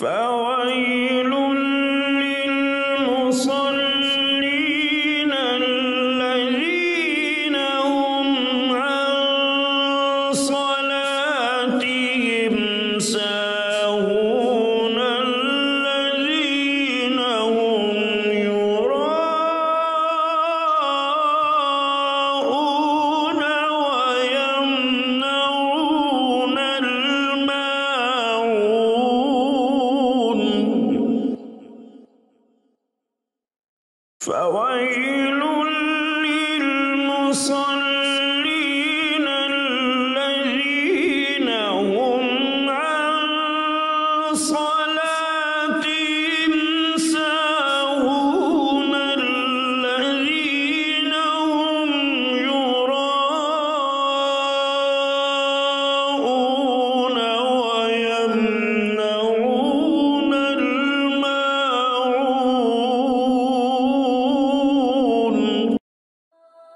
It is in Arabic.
فويل فويل للمصلين الذين هم عن صلاتهم